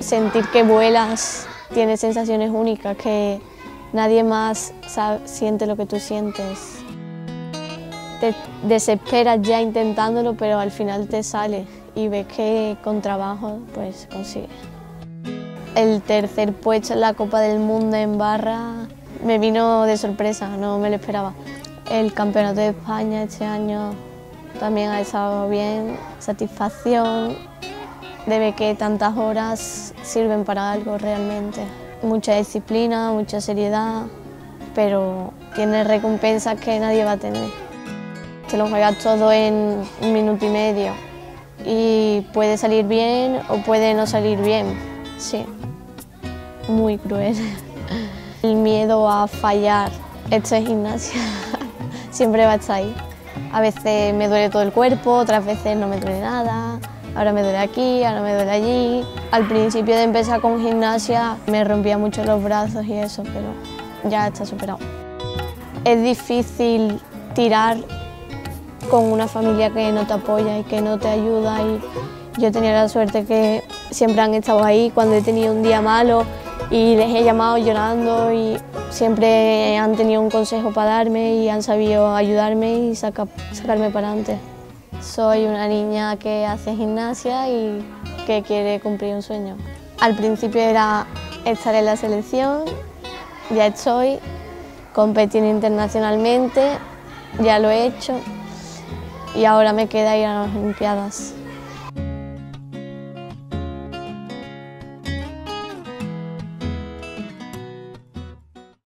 sentir que vuelas, tienes sensaciones únicas que nadie más siente lo que tú sientes. Te desesperas ya intentándolo, pero al final te sale y ves que con trabajo pues consigues. El tercer puesto en la Copa del Mundo en barra me vino de sorpresa, no me lo esperaba. El Campeonato de España este año también ha estado bien, satisfacción de que tantas horas sirven para algo realmente. Mucha disciplina, mucha seriedad, pero tiene recompensas que nadie va a tener. Te lo juegas todo en un minuto y medio y puede salir bien o puede no salir bien, sí, muy cruel. El miedo a fallar, esto es gimnasia, siempre va a estar ahí. A veces me duele todo el cuerpo, otras veces no me duele nada, ahora me duele aquí, ahora me duele allí. Al principio de empezar con gimnasia me rompía mucho los brazos y eso, pero ya está superado. Es difícil tirar con una familia que no te apoya y que no te ayuda y yo tenía la suerte que siempre han estado ahí cuando he tenido un día malo y les he llamado llorando y siempre han tenido un consejo para darme y han sabido ayudarme y sacarme para adelante. Soy una niña que hace gimnasia y que quiere cumplir un sueño. Al principio era estar en la selección, ya estoy, competir internacionalmente, ya lo he hecho y ahora me queda ir a las Olimpiadas.